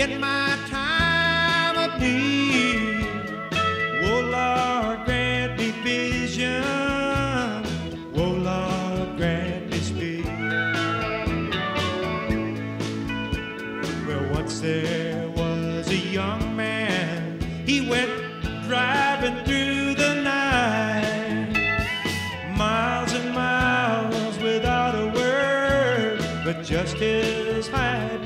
in my time of need, oh Lord, grant me vision. Oh Lord, grant me speed. Well, once there was a young man, he went driving through the night, miles and miles without a word, but just his high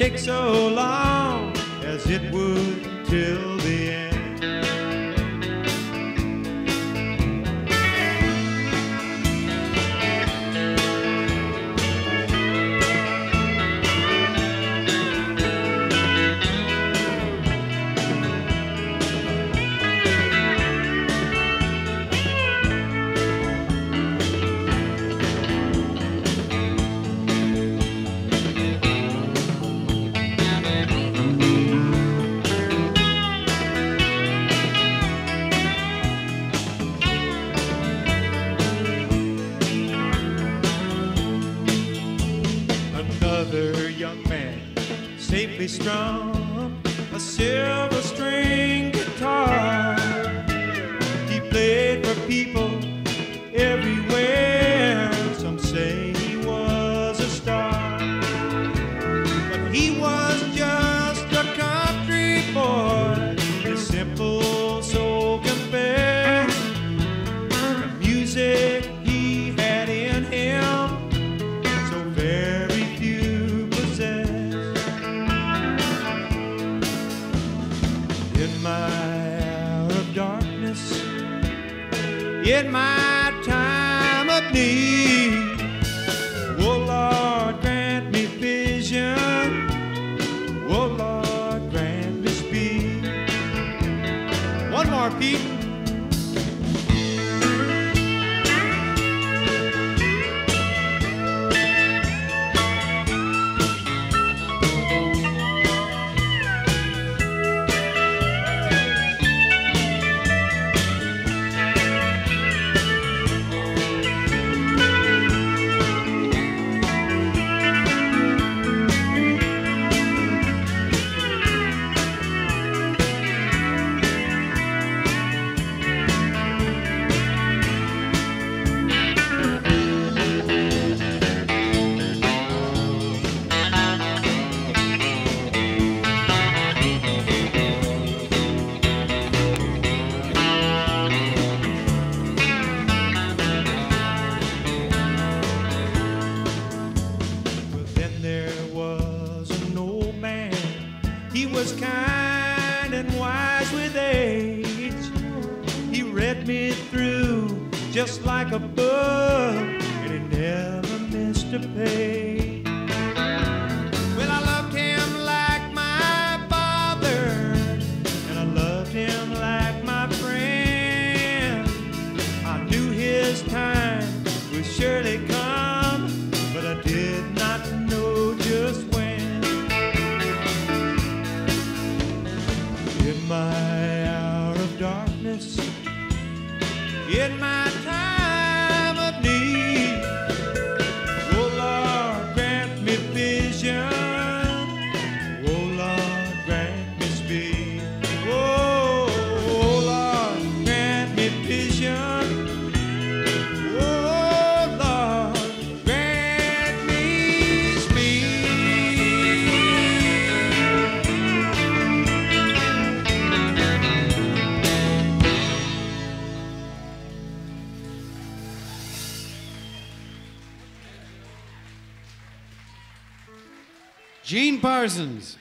take so long as it would till Another young man safely strung a silver string guitar. He played for people darkness, in my time of need, oh Lord, grant me vision. Oh Lord, grant me speed. One more, Pete. Through just like a book, and he never missed a page. Well, I loved him like my father, and I loved him like my friend. I knew his time would surely come, but I did not know just when. In my hour of darkness, me vision. Gene Parsons.